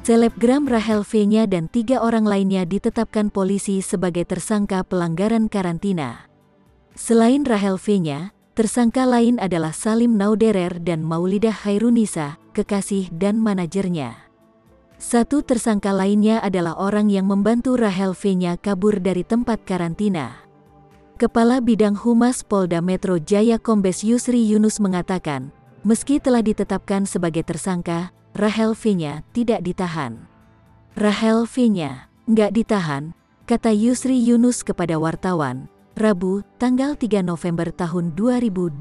Selebgram Rahel V-nya dan tiga orang lainnya ditetapkan polisi sebagai tersangka pelanggaran karantina. Selain Rahel V-nya, tersangka lain adalah Salim Nauderer dan Maulidah Hairunisa, kekasih dan manajernya. Satu tersangka lainnya adalah orang yang membantu Rahel V-nya kabur dari tempat karantina. Kepala Bidang Humas Polda Metro Jaya Kombes Yusri Yunus mengatakan, meski telah ditetapkan sebagai tersangka, Rahel V-nya tidak ditahan. Rahel V-nya nggak ditahan, kata Yusri Yunus kepada wartawan, Rabu, tanggal 3 November tahun 2021.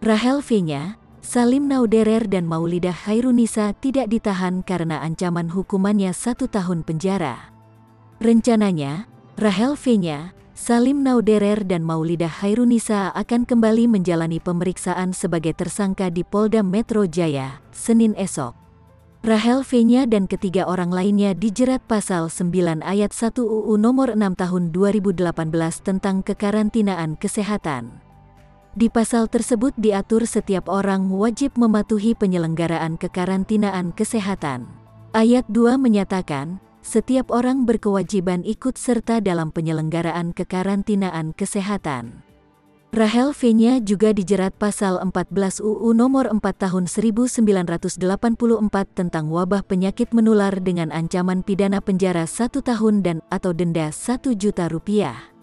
Rahel V-nya, Salim Nauderer dan Maulidah Hairunisa tidak ditahan karena ancaman hukumannya satu tahun penjara. Rencananya, Rahel V-nya Salim Nauderer dan Maulidah Hairunisa akan kembali menjalani pemeriksaan sebagai tersangka di Polda Metro Jaya, Senin esok. Rahel V-nya dan ketiga orang lainnya dijerat pasal 9 ayat 1 UU nomor 6 tahun 2018 tentang kekarantinaan kesehatan. Di pasal tersebut diatur setiap orang wajib mematuhi penyelenggaraan kekarantinaan kesehatan. Ayat 2 menyatakan, setiap orang berkewajiban ikut serta dalam penyelenggaraan kekarantinaan kesehatan. Rahel V-nya juga dijerat pasal 14 UU nomor 4 tahun 1984 tentang wabah penyakit menular dengan ancaman pidana penjara satu tahun dan atau denda satu juta rupiah.